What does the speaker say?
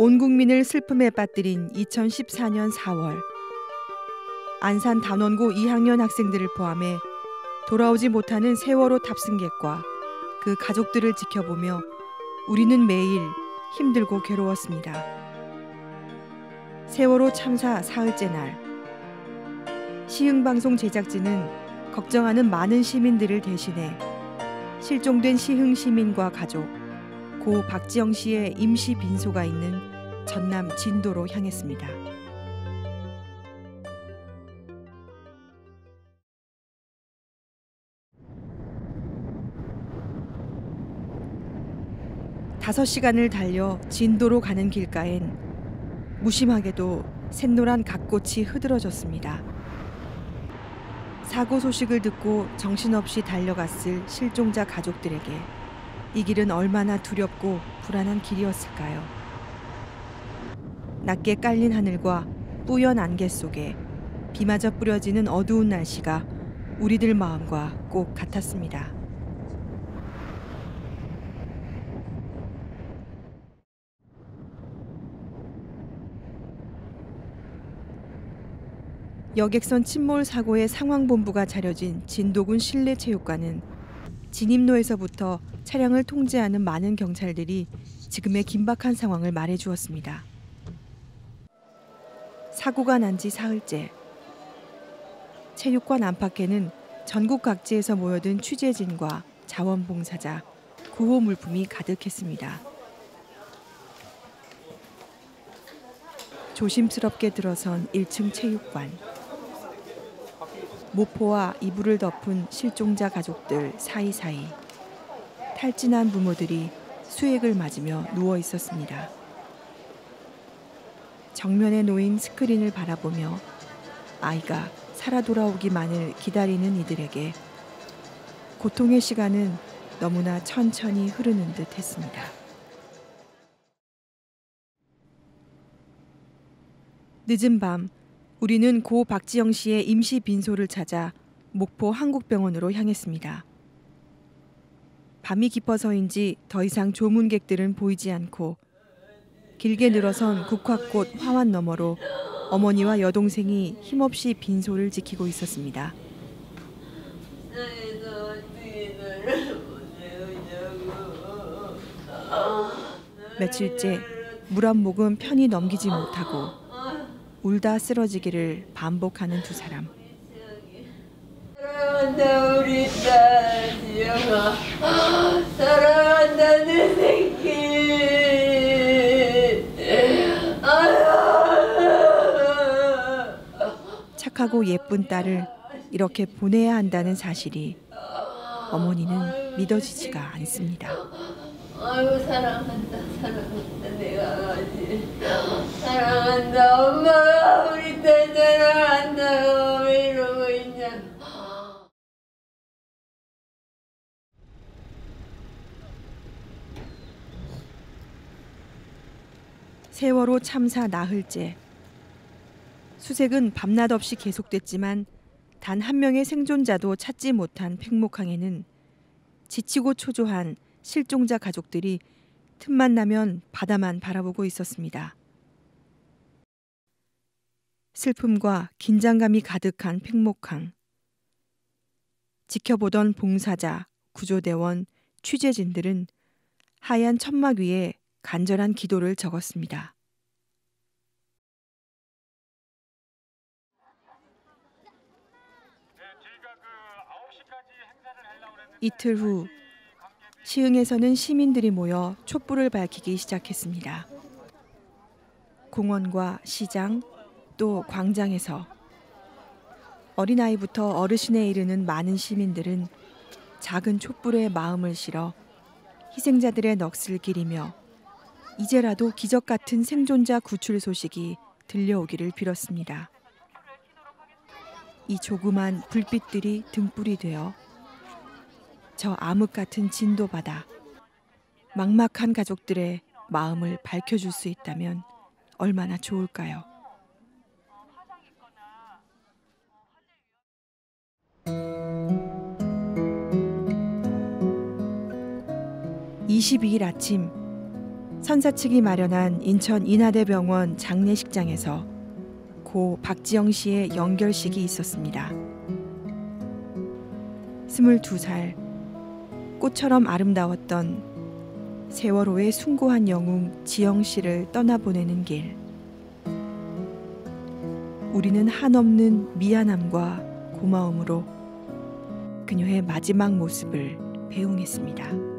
온 국민을 슬픔에 빠뜨린 2014년 4월 안산 단원고 2학년 학생들을 포함해 돌아오지 못하는 세월호 탑승객과 그 가족들을 지켜보며 우리는 매일 힘들고 괴로웠습니다. 세월호 참사 사흘째 날 시흥방송 제작진은 걱정하는 많은 시민들을 대신해 실종된 시흥 시민과 가족 고 박지영 씨의 임시 빈소가 있는 전남 진도로 향했습니다. 다섯 시간을 달려 진도로 가는 길가엔 무심하게도 샛노란 갓꽃이 흐드러졌습니다. 사고 소식을 듣고 정신없이 달려갔을 실종자 가족들에게 이 길은 얼마나 두렵고 불안한 길이었을까요? 낮게 깔린 하늘과 뿌연 안개 속에 비마저 뿌려지는 어두운 날씨가 우리들 마음과 꼭 같았습니다. 여객선 침몰 사고의 상황본부가 차려진 진도군 실내체육관은 진입로에서부터 차량을 통제하는 많은 경찰들이 지금의 긴박한 상황을 말해 주었습니다. 사고가 난 지 사흘째. 체육관 안팎에는 전국 각지에서 모여든 취재진과 자원봉사자, 구호 물품이 가득했습니다. 조심스럽게 들어선 1층 체육관. 모포와 이불을 덮은 실종자 가족들 사이사이 탈진한 부모들이 수액을 맞으며 누워 있었습니다. 정면에 놓인 스크린을 바라보며 아이가 살아 돌아오기만을 기다리는 이들에게 고통의 시간은 너무나 천천히 흐르는 듯 했습니다. 늦은 밤 우리는 고 박지영 씨의 임시 빈소를 찾아 목포 한국병원으로 향했습니다. 밤이 깊어서인지 더 이상 조문객들은 보이지 않고 길게 늘어선 국화꽃 화환 너머로 어머니와 여동생이 힘없이 빈소를 지키고 있었습니다. 며칠째 물 한 모금 편히 넘기지 못하고 울다 쓰러지기를 반복하는 두 사람. 사랑한다 우리 딸 지영아 사랑한다 내 새끼 착하고 예쁜 딸을 이렇게 보내야 한다는 사실이 어머니는 믿어지지가 않습니다. 아유 사랑한다 사랑한다 내가 아지 사랑한다 엄마가 우리 딸 사랑한다 왜 이러고 있냐 세월호 참사 나흘째 수색은 밤낮 없이 계속됐지만 단 한 명의 생존자도 찾지 못한 팽목항에는 지치고 초조한 실종자 가족들이 틈만 나면 바다만 바라보고 있었습니다. 슬픔과 긴장감이 가득한 팽목항. 지켜보던 봉사자, 구조대원, 취재진들은 하얀 천막 위에 간절한 기도를 적었습니다. 이틀 후 시흥에서는 시민들이 모여 촛불을 밝히기 시작했습니다. 공원과 시장 또 광장에서 어린아이부터 어르신에 이르는 많은 시민들은 작은 촛불에 마음을 실어 희생자들의 넋을 기리며 이제라도 기적 같은 생존자 구출 소식이 들려오기를 빌었습니다. 이 조그만 불빛들이 등불이 되어 저 암흑 같은 진도 바다, 막막한 가족들의 마음을 밝혀줄 수 있다면 얼마나 좋을까요? (22일) 아침 선사 측이 마련한 인천 인하대병원 장례식장에서 고 박지영 씨의 연결식이 있었습니다. 22살 꽃처럼 아름다웠던 세월호의 숭고한 영웅 지영 씨를 떠나보내는 길. 우리는 한없는 미안함과 고마움으로 그녀의 마지막 모습을 배웅했습니다.